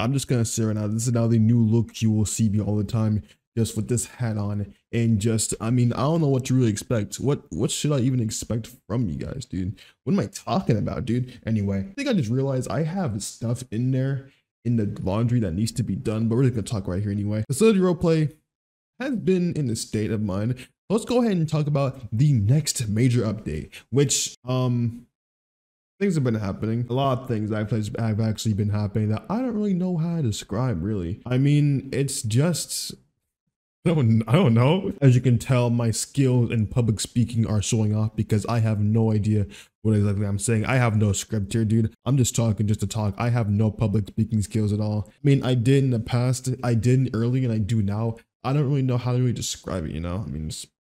I'm just gonna say right now, this is now the new look you will see me all the time, just with this hat on, and just, I mean, I don't know what to really expect. What what should I even expect from you guys, dude? What am I talking about, dude? Anyway, I think I just realized I have stuff in there in the laundry that needs to be done, but we're just gonna talk right here anyway. Facility roleplay has been in a state of mind. Let's go ahead and talk about the next major update, which um things have been happening. A lot of things I've, actually been happening that I don't really know how to describe really. I mean, it's just I don't, I don't know. As you can tell, my skills in public speaking are showing off because I have no idea what exactly I'm saying. I have no script here, dude. I'm just talking just to talk. I have no public speaking skills at all. I mean, I did in the past, I did early, and I do now. I don't really know how to really describe it, you know? I mean,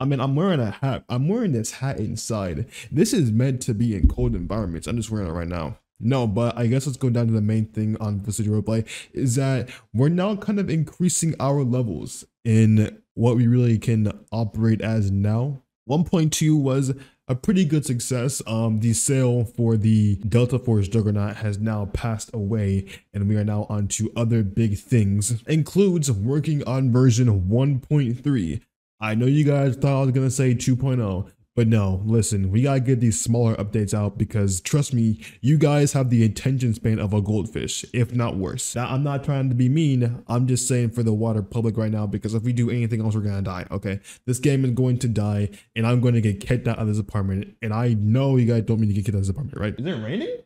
I mean, I'm wearing a hat. I'm wearing this hat inside. This is meant to be in cold environments. I'm just wearing it right now. No, but I guess let's go down to the main thing on Facility Roleplay is that we're now kind of increasing our levels in what we really can operate as now. 1.2 was a pretty good success. Um, the sale for the Delta Force Juggernaut has now passed away, and we are now on to other big things. Includes working on version 1.3. I know you guys thought I was gonna say 2.0, but no, listen, we gotta get these smaller updates out because trust me, you guys have the attention span of a goldfish, if not worse. Now, I'm not trying to be mean, I'm just saying for the water public right now because if we do anything else, we're gonna die, okay? This game is going to die and I'm going to get kicked out of this apartment and I know you guys don't mean to get kicked out of this apartment, right? Is it raining?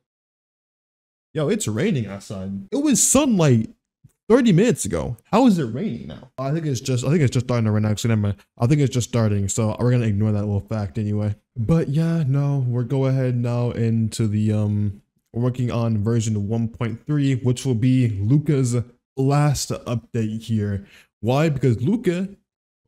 Yo, it's raining outside. It was sunlight 30 minutes ago. How is it raining now? I think it's just I think it's just starting right now. Actually, never mind. I think it's just starting, so we're gonna ignore that little fact anyway. But yeah, no, we're go ahead now into the um working on version 1.3, which will be Luca's last update here. Why? Because Luca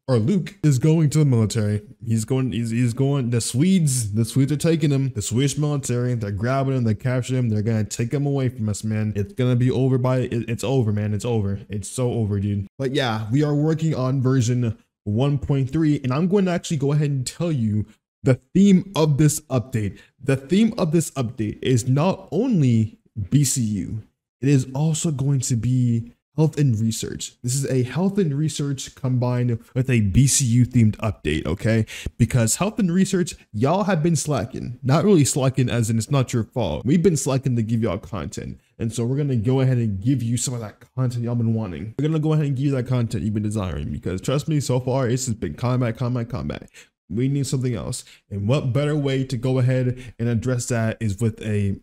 or Luke is going to the military. He's going, he's, he's going, the Swedes, the Swedes are taking him. The Swedish military, they're grabbing him, they capture him, they're gonna take him away from us, man. It's gonna be over by, it, it's over, man. It's over. It's so over, dude. But yeah, we are working on version 1.3, and I'm going to actually go ahead and tell you the theme of this update. The theme of this update is not only BCU, it is also going to be health and research. This is a health and research combined with a BCU themed update, okay? Because health and research, y'all have been slacking. Not really slacking as in it's not your fault. We've been slacking to give y'all content. And so we're gonna go ahead and give you some of that content y'all been wanting. We're gonna go ahead and give you that content you've been desiring because trust me, so far it's just been combat, combat, combat. We need something else. And what better way to go ahead and address that is with a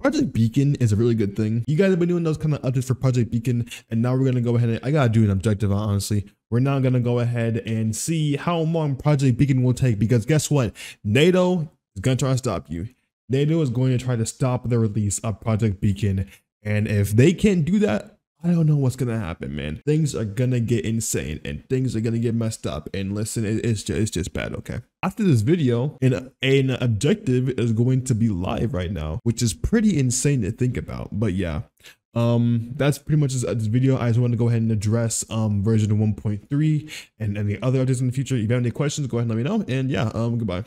Project Beacon is a really good thing. You guys have been doing those kind of updates for Project Beacon, and now we're gonna go ahead and I gotta do an objective, honestly. We're now gonna go ahead and see how long Project Beacon will take because guess what? NATO is gonna try to stop you. NATO is going to try to stop the release of Project Beacon, and if they can't do that, I don't know what's gonna happen, man. Things are gonna get insane and things are gonna get messed up. And listen, it's just it's just bad, okay? After this video, an, an objective is going to be live right now, which is pretty insane to think about. But yeah, um that's pretty much this, this video i just want to go ahead and address um version 1.3 and any other updates in the future if you have any questions go ahead and let me know and yeah um goodbye